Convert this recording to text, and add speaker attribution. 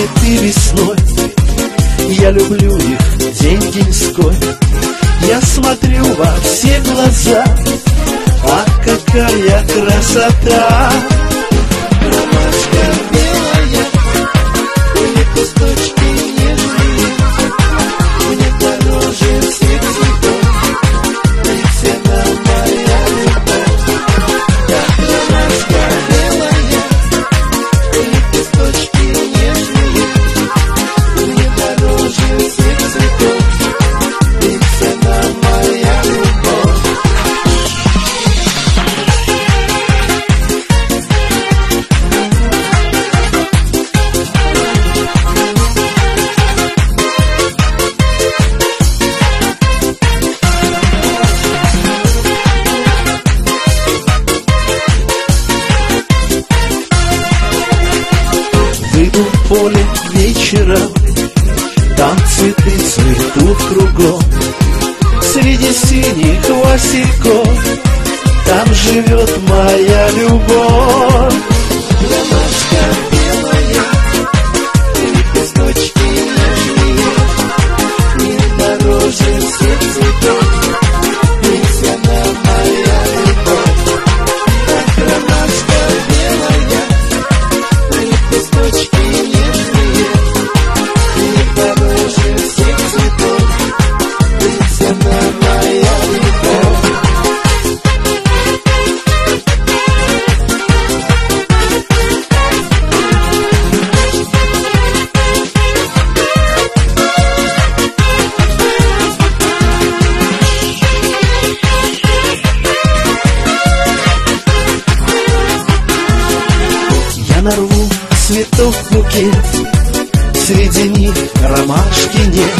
Speaker 1: цветы весной Я люблю их день-деньской Я смотрю во все глаза А какая красота цветут кругом Среди синих васильков Там живет моя любовь. Ромашка Я нарву цветов букет Среди них ромашки нет